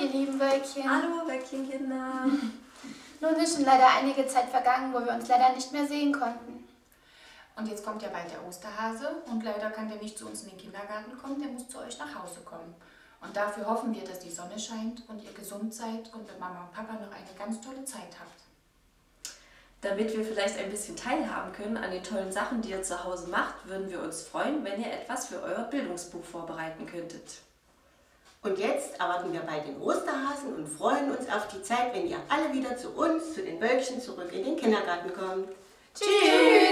ihr lieben Wölkchen. Hallo, Wölkchenkinder. Nun ist schon leider einige Zeit vergangen, wo wir uns leider nicht mehr sehen konnten. Und jetzt kommt ja bald der Osterhase und leider kann der nicht zu uns in den Kindergarten kommen, der muss zu euch nach Hause kommen. Und dafür hoffen wir, dass die Sonne scheint und ihr gesund seid und mit Mama und Papa noch eine ganz tolle Zeit habt. Damit wir vielleicht ein bisschen teilhaben können an den tollen Sachen, die ihr zu Hause macht, würden wir uns freuen, wenn ihr etwas für euer Bildungsbuch vorbereiten könntet. Und jetzt erwarten wir bald den Osterhasen und freuen uns auf die Zeit, wenn ihr alle wieder zu uns, zu den Wölkchen, zurück in den Kindergarten kommt. Tschüss.